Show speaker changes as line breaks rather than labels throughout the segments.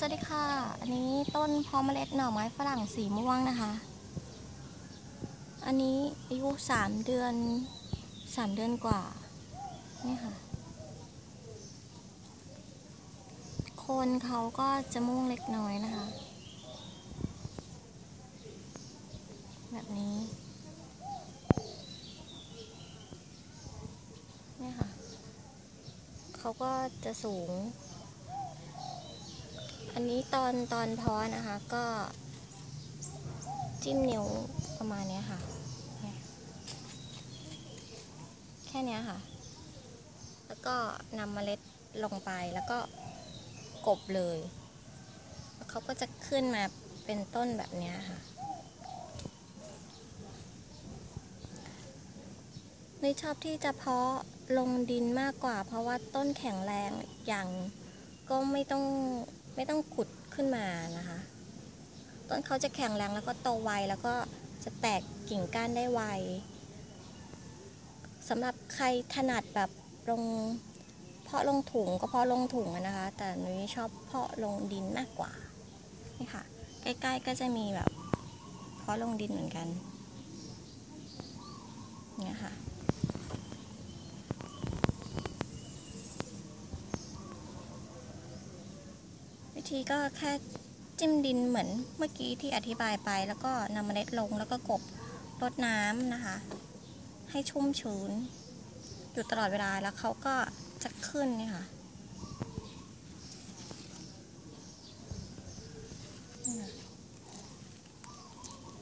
สวัสดีค่ะ อันนี้ต้นพาะเมล็ดหน่อไม้ฝรั่งสีม่วงนะคะ อันนี้อายุสามเดือนสามเดือนกว่า นี่ค่ะ โคนเขาก็จะม่วงเล็กน้อยนะคะ แบบนี้ นี่ค่ะ เขาก็จะสูง อันนี้ตอนตอนเพาะนะคะก็จิ้มนิ้วประมาณนี้ค่ะ แค่นี้ค่ะ แล้วก็นำเมล็ดลงไปแล้วก็กบเลยแล้วเขาก็จะขึ้นมาเป็นต้นแบบนี้ค่ะนี่ชอบที่จะเพาะลงดินมากกว่า เพราะว่าต้นแข็งแรงอย่างก็ไม่ต้อง ไม่ต้องขุดขึ้นมานะคะ ต้นเขาจะแข็งแรงแล้วก็โตไวแล้วก็จะแตกกิ่งก้านได้ไวสำหรับใครถนัดแบบลงเพาะลงถุงก็เพาะลงถุงนะคะ แต่หนุ้ยชอบเพาะลงดินมากกว่านี่ค่ะ ใกล้ๆก็จะมีแบบเพาะลงดินเหมือนกันเนี่ยค่ะ ธีก็แค่จิ้มดินเหมือนเมื่อกี้ที่อธิบายไป แล้วก็นำเมล็ดลงแล้วก็กบรดน้ำนะคะ ให้ชุ่มชื้นอยู่ตลอดเวลาแล้วเขาก็จะขึ้นนี่ค่ะ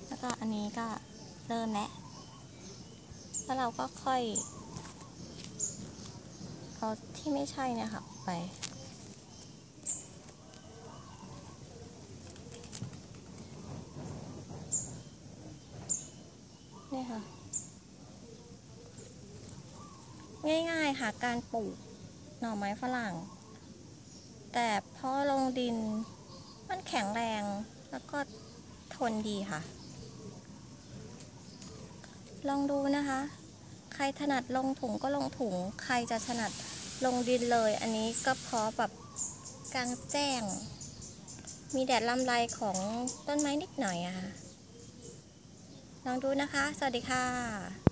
แล้วก็อันนี้ก็เริ่มแล้วแล้วเราก็ค่อย เอาที่ไม่ใช่เนี่ยค่ะไป นี่ค่ะ ง่ายๆค่ะการปลูกหน่อไม้ฝรั่ง แต่พอลงดินมันแข็งแรงแล้วก็ทนดีค่ะ ลองดูนะคะ ใครถนัดลงถุงก็ลงถุง ใครจะถนัดลงดินเลย อันนี้ก็เพาะแบบกลางแจ้ง มีแดดลำไรของต้นไม้นิดหน่อยอะค่ะ ลองดูนะคะ สวัสดีค่ะ